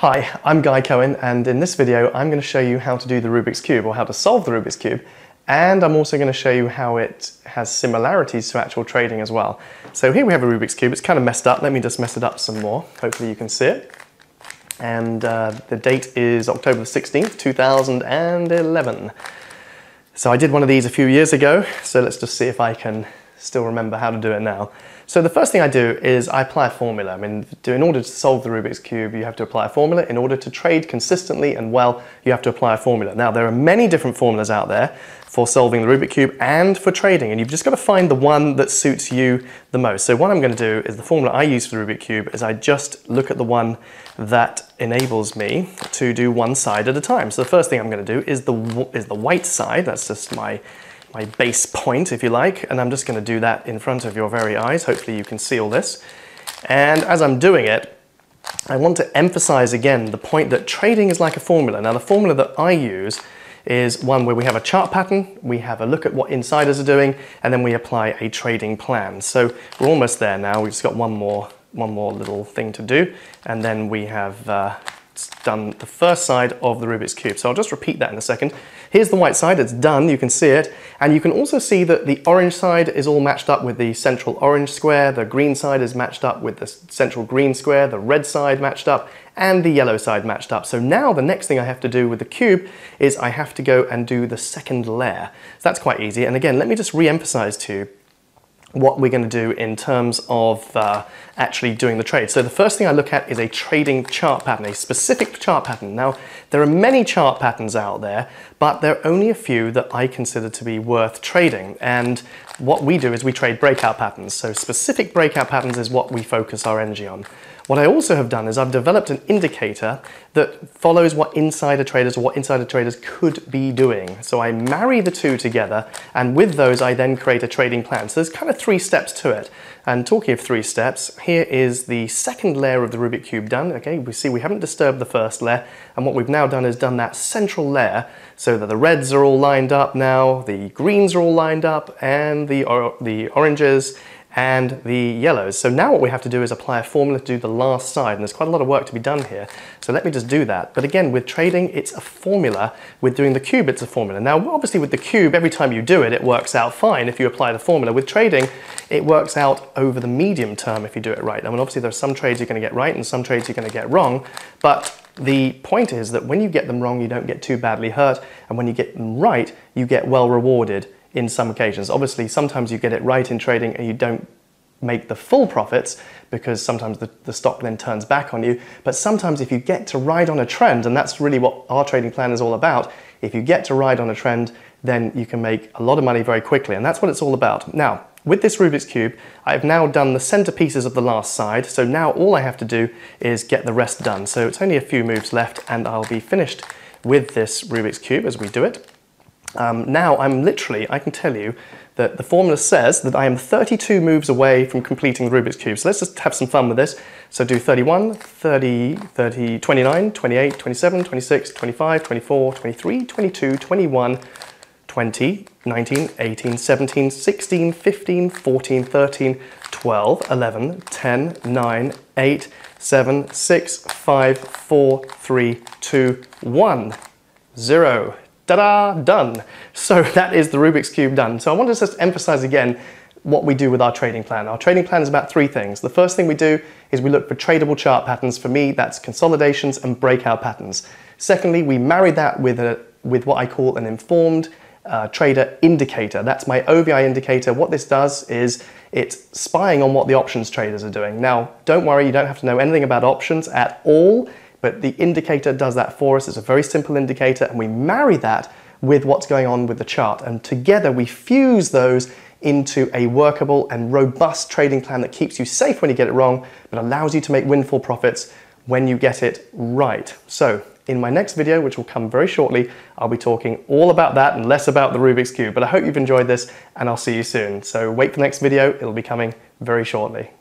Hi, I'm Guy Cohen and in this video I'm going to show you how to do the Rubik's Cube or how to solve the Rubik's Cube and I'm also going to show you how it has similarities to actual trading as well. So here we have a Rubik's Cube, it's kind of messed up, let me just mess it up some more, hopefully you can see it. And uh, the date is October 16th, 2011. So I did one of these a few years ago, so let's just see if I can still remember how to do it now. So the first thing I do is I apply a formula. I mean, in order to solve the Rubik's Cube, you have to apply a formula. In order to trade consistently and well, you have to apply a formula. Now, there are many different formulas out there for solving the Rubik's Cube and for trading, and you've just got to find the one that suits you the most. So what I'm going to do is the formula I use for the Rubik's Cube is I just look at the one that enables me to do one side at a time. So the first thing I'm going to do is the, is the white side. That's just my my base point, if you like, and I'm just going to do that in front of your very eyes. Hopefully you can see all this. And as I'm doing it, I want to emphasize again the point that trading is like a formula. Now the formula that I use is one where we have a chart pattern, we have a look at what insiders are doing, and then we apply a trading plan. So we're almost there now. We've just got one more, one more little thing to do, and then we have uh, done the first side of the Rubik's Cube. So I'll just repeat that in a second. Here's the white side, it's done, you can see it. And you can also see that the orange side is all matched up with the central orange square, the green side is matched up with the central green square, the red side matched up, and the yellow side matched up. So now the next thing I have to do with the cube is I have to go and do the second layer. So that's quite easy. And again, let me just re-emphasize to you what we're going to do in terms of uh, actually doing the trade. So the first thing I look at is a trading chart pattern, a specific chart pattern. Now, there are many chart patterns out there, but there are only a few that I consider to be worth trading. And what we do is we trade breakout patterns. So specific breakout patterns is what we focus our energy on. What I also have done is I've developed an indicator that follows what insider traders or what insider traders could be doing. So I marry the two together and with those I then create a trading plan. So there's kind of three steps to it. And talking of three steps, here is the second layer of the Rubik Cube done. Okay, we see we haven't disturbed the first layer and what we've now done is done that central layer so that the reds are all lined up now, the greens are all lined up and the, or the oranges and the yellows. So now what we have to do is apply a formula to do the last side, and there's quite a lot of work to be done here. So let me just do that. But again, with trading, it's a formula. With doing the cube, it's a formula. Now, obviously with the cube, every time you do it, it works out fine if you apply the formula. With trading, it works out over the medium term if you do it right. I mean, obviously there are some trades you're gonna get right and some trades you're gonna get wrong, but the point is that when you get them wrong, you don't get too badly hurt, and when you get them right, you get well rewarded in some occasions. Obviously, sometimes you get it right in trading and you don't make the full profits because sometimes the, the stock then turns back on you. But sometimes if you get to ride on a trend, and that's really what our trading plan is all about, if you get to ride on a trend, then you can make a lot of money very quickly. And that's what it's all about. Now, with this Rubik's Cube, I've now done the center pieces of the last side. So now all I have to do is get the rest done. So it's only a few moves left and I'll be finished with this Rubik's Cube as we do it. Um, now I'm literally, I can tell you that the formula says that I am 32 moves away from completing the Rubik's Cube. So let's just have some fun with this. So do 31, 30, 30, 29, 28, 27, 26, 25, 24, 23, 22, 21, 20, 19, 18, 17, 16, 15, 14, 13, 12, 11, 10, 9, 8, 7, 6, 5, 4, 3, 2, 1, 0 ta-da, done. So that is the Rubik's Cube done. So I want to just emphasize again what we do with our trading plan. Our trading plan is about three things. The first thing we do is we look for tradable chart patterns. For me, that's consolidations and breakout patterns. Secondly, we marry that with, a, with what I call an informed uh, trader indicator. That's my OVI indicator. What this does is it's spying on what the options traders are doing. Now, don't worry, you don't have to know anything about options at all but the indicator does that for us. It's a very simple indicator and we marry that with what's going on with the chart. And together we fuse those into a workable and robust trading plan that keeps you safe when you get it wrong, but allows you to make windfall profits when you get it right. So in my next video, which will come very shortly, I'll be talking all about that and less about the Rubik's Cube. But I hope you've enjoyed this and I'll see you soon. So wait for the next video, it'll be coming very shortly.